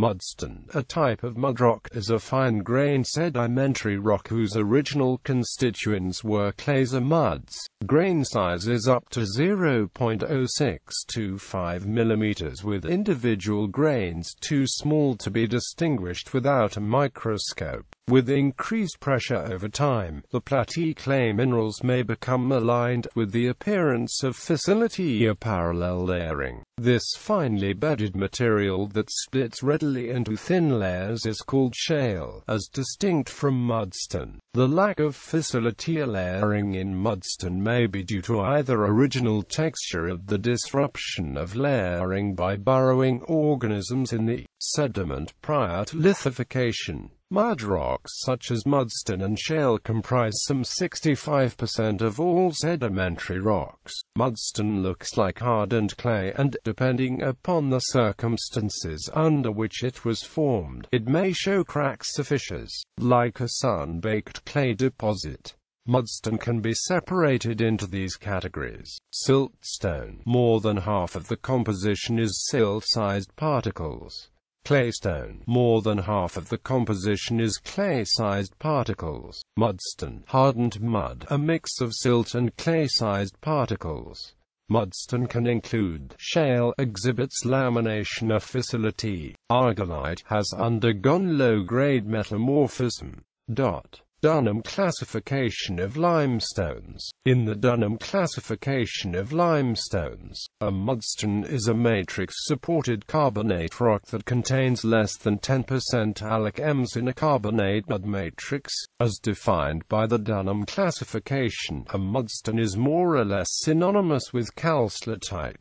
Mudstone, a type of mudrock, is a fine-grained sedimentary rock whose original constituents were clays or muds. Grain size is up to 0.0625 mm with individual grains too small to be distinguished without a microscope. With increased pressure over time, the platy clay minerals may become aligned, with the appearance of fissility or parallel layering. This finely bedded material that splits readily into thin layers is called shale, as distinct from mudstone. The lack of fissility layering in mudstone may be due to either original texture of the disruption of layering by burrowing organisms in the sediment prior to lithification. Mud rocks such as mudstone and shale comprise some 65% of all sedimentary rocks. Mudstone looks like hardened clay and, depending upon the circumstances under which it was formed, it may show cracks or fissures, like a sun-baked clay deposit. Mudstone can be separated into these categories. Siltstone. More than half of the composition is silt-sized particles. Claystone. More than half of the composition is clay-sized particles. Mudstone. Hardened mud. A mix of silt and clay-sized particles. Mudstone can include shale, exhibits lamination of fissility. Argillite has undergone low-grade metamorphism. Dot. Dunham classification of limestones. In the Dunham classification of limestones, a mudstone is a matrix-supported carbonate rock that contains less than 10% M's in a carbonate mud matrix. As defined by the Dunham classification, a mudstone is more or less synonymous with calcilutite.